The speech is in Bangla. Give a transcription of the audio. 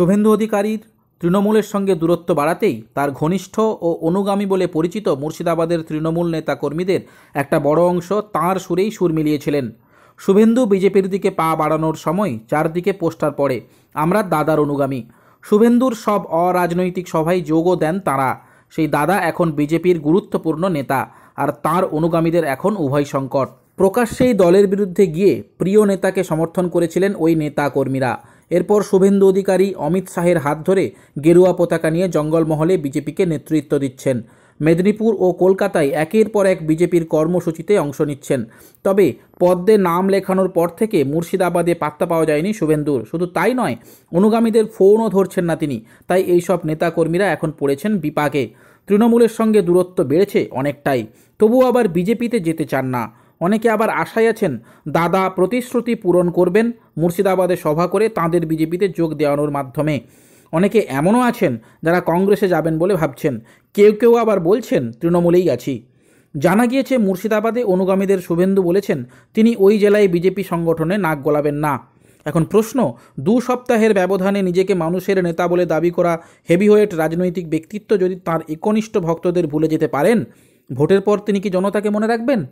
শুভেন্দু অধিকারীর তৃণমূলের সঙ্গে দূরত্ব বাড়াতেই তার ঘনিষ্ঠ ও অনুগামী বলে পরিচিত মুর্শিদাবাদের তৃণমূল নেতা কর্মীদের একটা বড় অংশ তাঁর সুরেই সুর মিলিয়েছিলেন। শুভেন্দু বিজেপির দিকে পা বাড়ানোর সময় চারদিকে পোস্টার পড়ে, আমরা দাদার অনুগামী। শুভেন্দুর সব অরাজনৈতিক সভায় যোগও দেন তাঁরা। সেই দাদা এখন বিজেপির গুরুত্বপূর্ণ নেতা আর তার অনুগামীদের এখন উভয় সংকট। প্রকাশ্যেই দলের বিরুদ্ধে গিয়ে প্রিয় নেতাকে সমর্থন করেছিলেন ওই নেতা কর্মীরা এরপর শুভেন্দু অধিকারী অমিত শাহের হাত ধরে গেরুয়া পতাকা নিয়ে জঙ্গলমহলে বিজেপিকে নেতৃত্ব দিচ্ছেন। মেদিনীপুর ও কলকাতায় একের পর এক বিজেপির কর্মসূচিতে অংশ নিচ্ছেন। তবে পদ্মে নাম লেখানোর পর থেকে মুর্শিদাবাদে পাত্তা পাওয়া যায়নি শুভেন্দুর। শুধু তাই নয়, অনুগামীদের ফোনও ধরছেন না তিনি। তাই এইসব নেতাকর্মীরা এখন পড়েছেন বিপাকে। তৃণমূলের সঙ্গে দূরত্ব বেড়েছে অনেকটাই। তবুও আবার বিজেপিতে যেতে চান না। অনেকে আবার আশায় আছেন, দাদা, প্রতিশ্রুতি পূরণ করবেন। মুর্শিদাবাদে সভা করে তাঁদের বিজেপিতে যোগ দেওয়ানোর মাধ্যমে। অনেকে এমনও আছেন, যারা কংগ্রেসে যাবেন বলে ভাবছেন। কেউ কেউ আবার বলছেন, তৃণমূলেই আছি। জানা গিয়েছে, মুর্শিদাবাদে অনুগামীদের শুভেন্দু বলেছেন, তিনি ওই জেলায় বিজেপি সংগঠনে নাক গলাবেন না। এখন প্রশ্ন, দু সপ্তাহের ব্যবধানে নিজেকে মানুষের নেতা বলে দাবি করা হেভিওয়েট রাজনৈতিক ব্যক্তিত্ব যদি তার একনিষ্ঠ ভক্তদের ভুলে যেতে পারেন, ভোটের পর তিনি কি জনতাকে মনে রাখবেন?